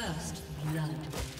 First blood.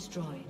Destroyed.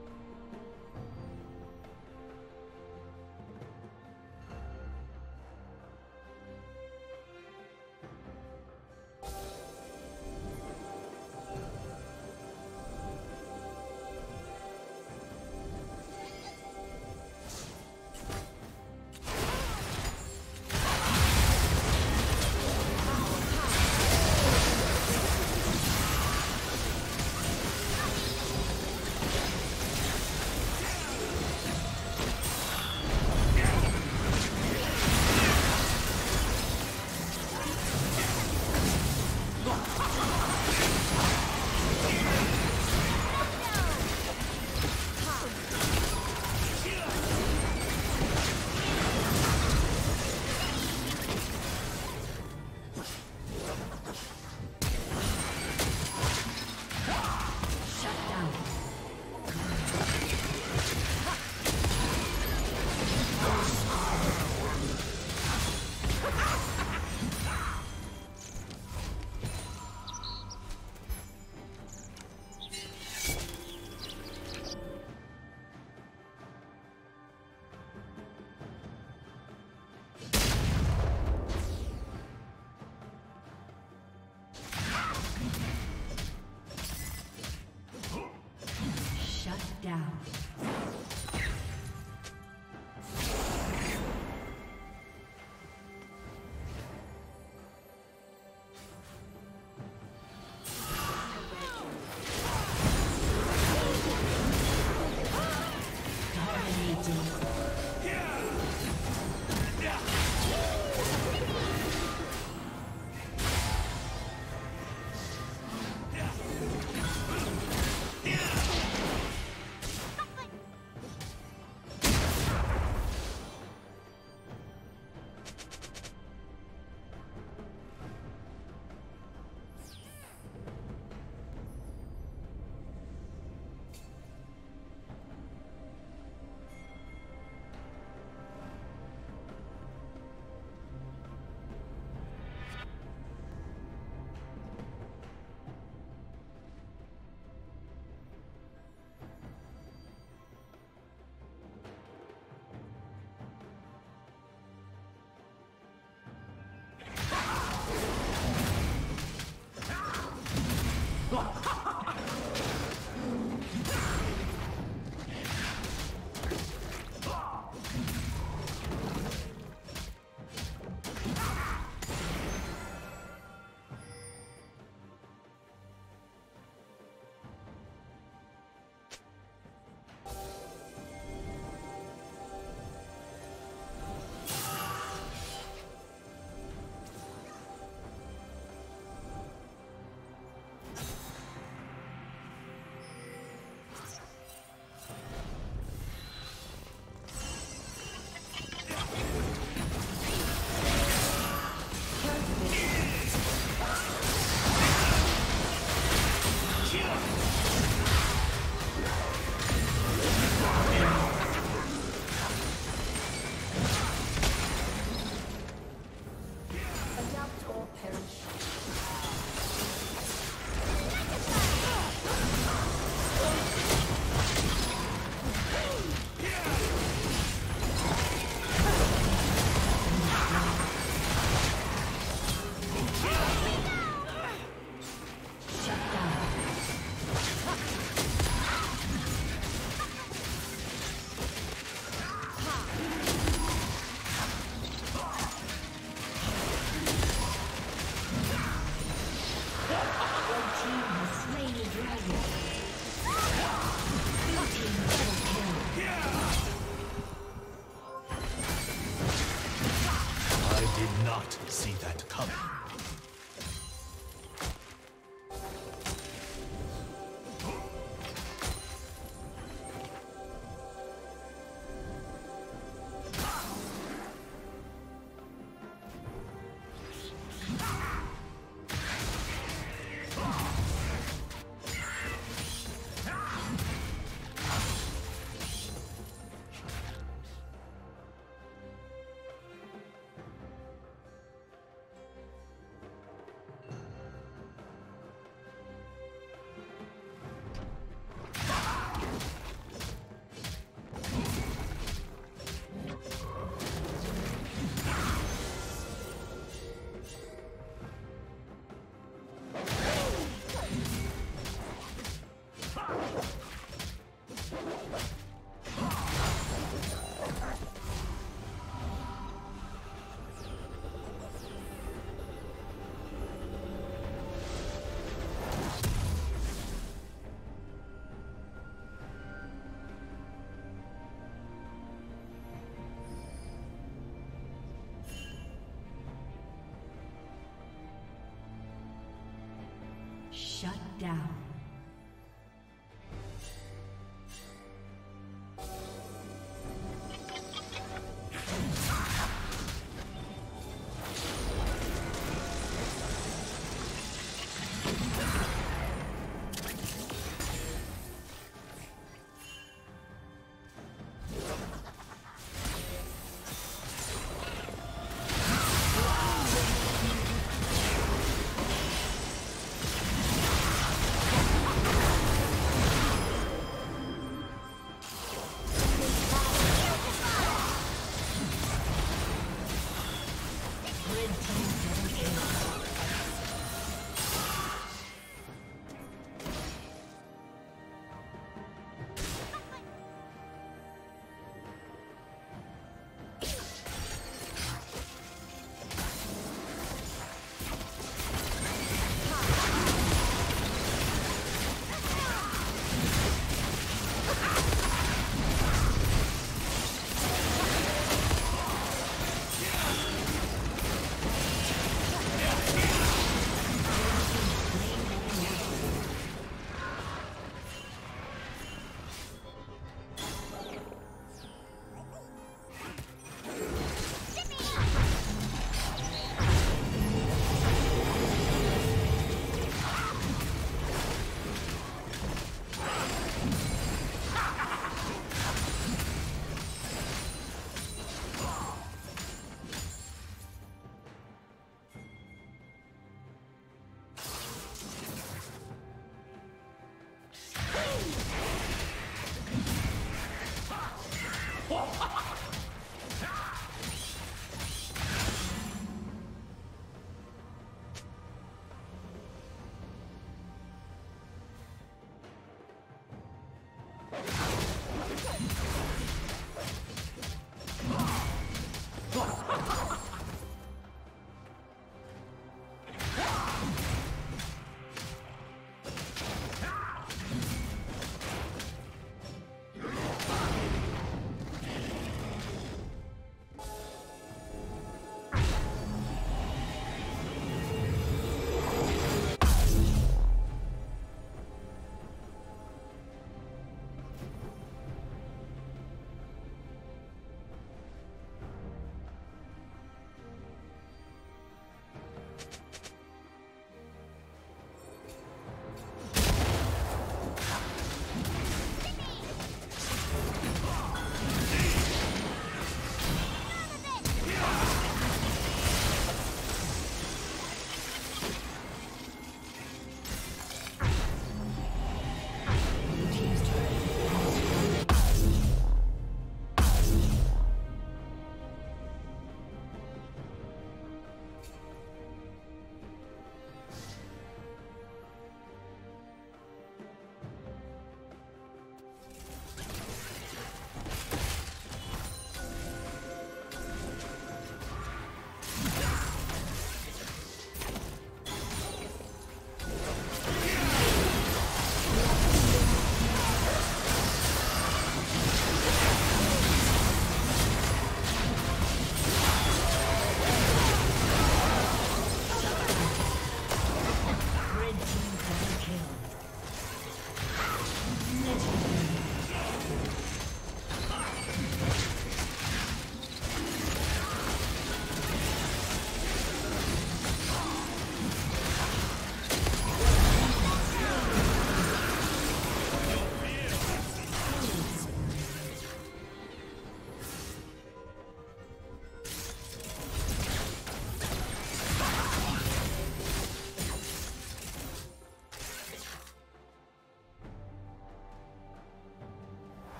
Shut down.